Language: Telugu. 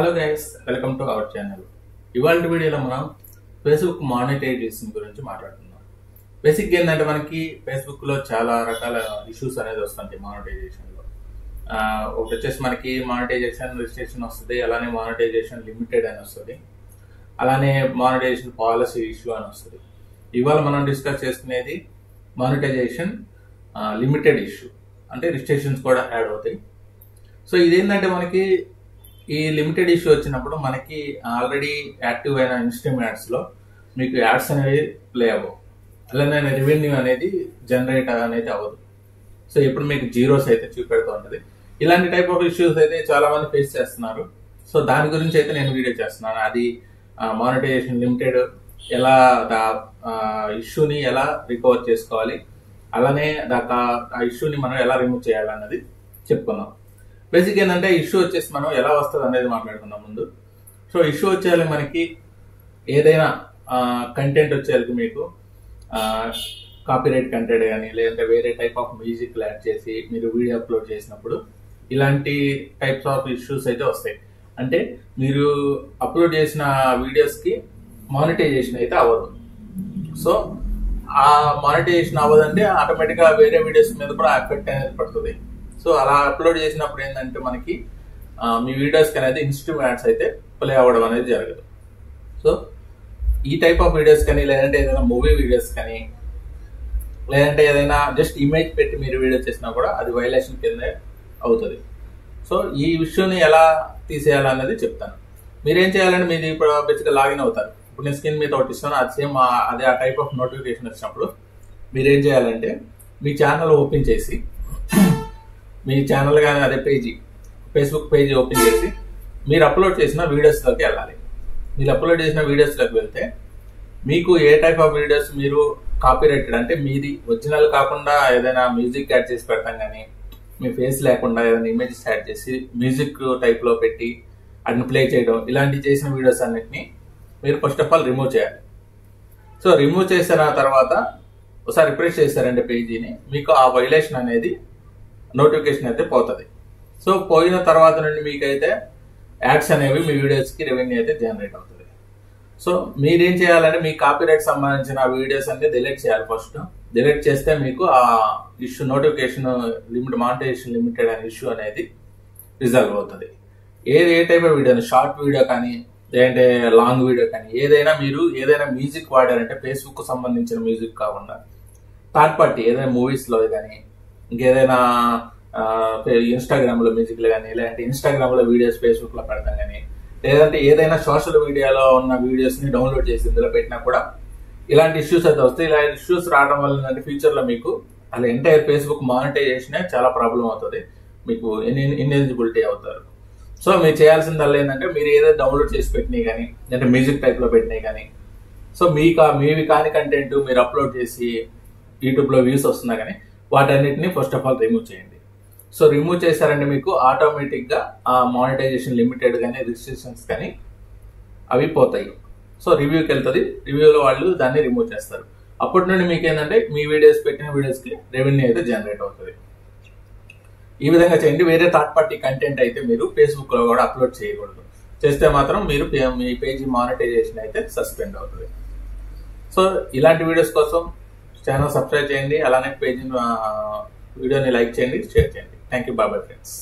Hello guys welcome to our channel ఇవాళ వీడియోలో మనం ఫేస్బుక్ మానిటైజేషన్ గురించి మాట్లాడుతున్నాం బేసిక్గా ఏంటంటే మనకి ఫేస్బుక్లో చాలా రకాల ఇష్యూస్ అనేది వస్తుంటాయి మానిటైజేషన్లో ఒకటి వచ్చేసి మనకి మానిటైజేషన్ రిజిస్ట్రేషన్ వస్తుంది అలానే మానిటైజేషన్ లిమిటెడ్ అని వస్తుంది అలానే మానిటైజేషన్ పాలసీ ఇష్యూ అని వస్తుంది. ఇవాళ మనం డిస్కస్ చేసుకునేది మానిటైజేషన్ లిమిటెడ్ ఇష్యూ అంటే రిజిస్ట్రేషన్స్ కూడా యాడ్ అవుతాయి. సో ఇదేంటంటే మనకి ఈ లిమిటెడ్ ఇష్యూ వచ్చినప్పుడు మనకి ఆల్రెడీ యాక్టివ్ అయిన ఇన్స్ట్రీమ్ యాడ్స్లో మీకు యాడ్స్ అనేవి ప్లే అవ్వవు. అలానే రెవెన్యూ అనేది జనరేట్ అనేది అవ్వదు. సో ఇప్పుడు మీకు జీరోస్ అయితే చూపెడుతూ ఉంటుంది. ఇలాంటి టైప్ ఆఫ్ ఇష్యూస్ అయితే చాలా మంది ఫేస్ చేస్తున్నారు. సో దాని గురించి అయితే నేను వీడియో చేస్తున్నాను. అది మానిటైజేషన్ లిమిటెడ్ ఎలా దా ఇష్యూని ఎలా రికవర్ చేసుకోవాలి అలానే దాకా ఆ ఇష్యూని మనం ఎలా రిమూవ్ చేయాలన్నది చెప్పుకున్నాం బేసిక్ ఏంటంటే ఇష్యూ వచ్చేసి మనం ఎలా వస్తుంది అనేది మాట్లాడుకుందాం ముందు. సో ఇష్యూ వచ్చేయాలి మనకి ఏదైనా కంటెంట్ వచ్చేయాలి మీకు కాపీరైట్ కంటెంట్ కానీ లేదంటే వేరే టైప్ ఆఫ్ మ్యూజిక్ యాడ్ చేసి మీరు వీడియో అప్లోడ్ చేసినప్పుడు ఇలాంటి టైప్స్ ఆఫ్ ఇష్యూస్ అయితే వస్తాయి. అంటే మీరు అప్లోడ్ చేసిన వీడియోస్కి మానిటైజేషన్ అయితే అవ్వదు. సో ఆ మానిటైజేషన్ అవ్వదంటే ఆటోమేటిక్గా వేరే వీడియోస్ మీద కూడా ఎఫెక్ట్ అనేది పడుతుంది. సో అలా అప్లోడ్ చేసినప్పుడు ఏంటంటే మనకి మీ వీడియోస్కి అనేది ఇన్స్టిట్యూట్ యాడ్స్ అయితే ప్లే అవ్వడం అనేది జరగదు. సో ఈ టైప్ ఆఫ్ వీడియోస్ కానీ లేదంటే ఏదైనా మూవీ వీడియోస్ కానీ లేదంటే ఏదైనా జస్ట్ ఇమేజ్ పెట్టి మీరు వీడియో చేసినా కూడా అది వైలేషన్ కింద అవుతుంది. సో ఈ విషయాన్ని ఎలా తీసేయాలన్నది చెప్తాను. మీరేం చేయాలంటే మీది ఇప్పుడు బేసిక్గా లాగిన్ అవుతారు. ఇప్పుడు నేను స్క్రీన్ మీద ఒకటి ఇస్తాను అది సేమ్ అదే ఆ టైప్ ఆఫ్ నోటిఫికేషన్ వచ్చినప్పుడు మీరేం చేయాలంటే మీ ఛానల్ ఓపెన్ చేసి మీ ఛానల్ కానీ అదే పేజీ ఫేస్బుక్ పేజీ ఓపెన్ చేసి మీరు అప్లోడ్ చేసిన వీడియోస్లోకి వెళ్ళాలి. మీరు అప్లోడ్ చేసిన వీడియోస్లోకి వెళ్తే మీకు ఏ టైప్ ఆఫ్ వీడియోస్ మీరు కాపీరైటెడ్ అంటే మీది ఒరిజినల్ కాకుండా ఏదైనా మ్యూజిక్ యాడ్ చేసి పెడతాం కానీ మీ ఫేస్ లేకుండా ఏదైనా ఇమేజెస్ యాడ్ చేసి మ్యూజిక్ టైప్లో పెట్టి అన్ని ప్లే చేయడం ఇలాంటివి చేసిన వీడియోస్ అన్నిటిని మీరు ఫస్ట్ ఆఫ్ ఆల్ రిమూవ్ చేయాలి. సో రిమూవ్ చేసిన తర్వాత ఒకసారి రిఫ్రెష్ చేశారంటే పేజీని మీకు ఆ వైలేషన్ అనేది నోటిఫికేషన్ అయితే పోతుంది. సో పోయిన తర్వాత నుండి మీకైతే యాడ్స్ అనేవి మీ వీడియోస్కి రెవెన్యూ అయితే జనరేట్ అవుతుంది. సో మీరేం చేయాలంటే మీ కాపీరైట్ సంబంధించిన వీడియోస్ అన్ని డిలీట్ చేయాలి ఫస్ట్. డిలీట్ చేస్తే మీకు ఆ issue notification limit monetization limited అనే ఇష్యూ అనేది రిజాల్వ్ అవుతుంది. ఏది ఏ type of video short video కానీ లేదంటే లాంగ్ వీడియో కానీ ఏదైనా మీరు ఏదైనా మ్యూజిక్ వాడారంటే ఫేస్బుక్ సంబంధించిన మ్యూజిక్ కాకుండా థర్డ్ పార్టీ ఏదైనా మూవీస్లో కానీ ఇంకేదైనా ఇన్స్టాగ్రామ్లో మ్యూజిక్లు కానీ లేదంటే ఇన్స్టాగ్రామ్లో వీడియోస్ ఫేస్బుక్లో పెడతాం కానీ లేదంటే ఏదైనా సోషల్ మీడియాలో ఉన్న వీడియోస్ని డౌన్లోడ్ చేసి ఇందులో పెట్టినా కూడా ఇలాంటి ఇష్యూస్ అయితే వస్తాయి. ఇలాంటి ఇష్యూస్ రావడం వల్ల ఫ్యూచర్లో మీకు అలా ఎంటైర్ ఫేస్బుక్ మానిటైజేషన్ చాలా ప్రాబ్లం అవుతుంది. మీకు ఇన్ఎలిజిబిలిటీ అవుతారు. సో మీరు చేయాల్సిందల్లా ఏంటంటే మీరు ఏదైతే డౌన్లోడ్ చేసి పెట్టినాయి కానీ అంటే మ్యూజిక్ టైప్లో పెట్టినాయి కానీ సో మీ మీవి కాని కంటెంట్ మీరు అప్లోడ్ చేసి యూట్యూబ్లో వ్యూస్ వస్తున్నా కానీ వాటన్నిటిని ఫస్ట్ ఆఫ్ ఆల్ రిమూవ్ చేయండి. సో రిమూవ్ చేశారంటే మీకు ఆటోమేటిక్గా ఆ మానిటైజేషన్ లిమిటెడ్ కానీ రిజిస్ట్రేషన్స్ కానీ అవి పోతాయి. సో రివ్యూకి వెళ్తుంది. రివ్యూలో వాళ్ళు దాన్ని రిమూవ్ చేస్తారు. అప్పటి నుండి మీకు ఏంటంటే మీ వీడియోస్ పెట్టిన వీడియోస్కి రెవెన్యూ అయితే జనరేట్ అవుతుంది. ఈ విధంగా చేయండి. వేరే థర్డ్ పార్టీ కంటెంట్ అయితే మీరు ఫేస్బుక్లో కూడా అప్లోడ్ చేయకూడదు. చేస్తే మాత్రం మీరు మీ పేజీ మానిటైజేషన్ అయితే సస్పెండ్ అవుతుంది. సో ఇలాంటి వీడియోస్ కోసం ఛానల్ సబ్స్క్రైబ్ చేయండి. అలానే పేజీని వీడియోని లైక్ చేయండి షేర్ చేయండి. థ్యాంక్ యూ బాబాయ్ ఫ్రెండ్స్